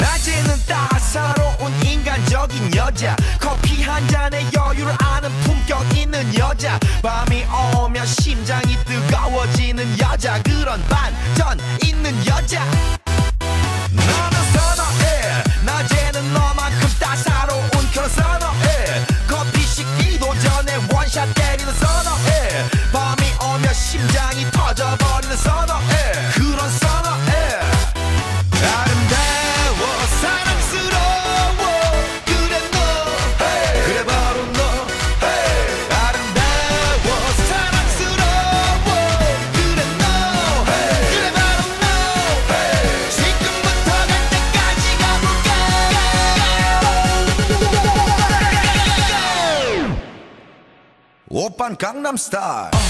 낮에는 따사로운 인간적인 여자 커피 한 잔에 여유를 아는 품격 있는 여자 밤이 오면 심장이 뜨거워지는 여자 그런 반전 있는 여자. 나는 선어해. 낮에는 너만큼 따사로운 그런 선어해. 커피 식기도 전에 원샷 때리는 선어해. 밤이 오면 심장이 터져버리는 선어 오빤 강남스타일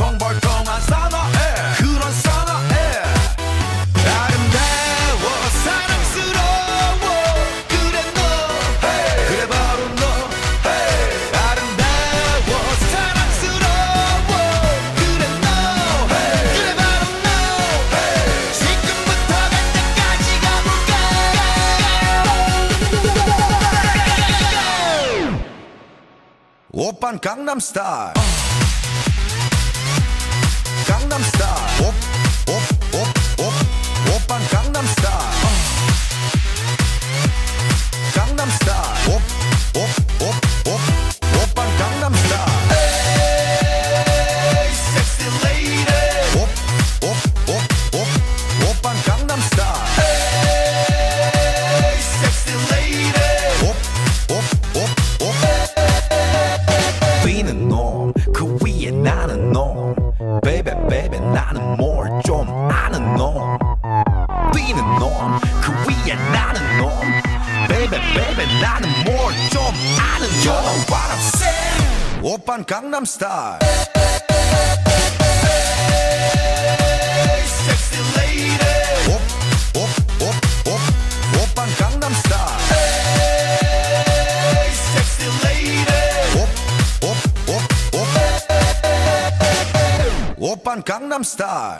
오빤 강남스타일 강남스타일 옵옵 뛰는 놈 그 위에 나는 놈 baby baby 나는 뭘 좀 아는 놈 뛰는 놈 그 위에 나는 놈 baby baby 나는 뭘 좀 아는 놈 You know what I'm saying. 오빤 강남스타일 오빤 강남스타일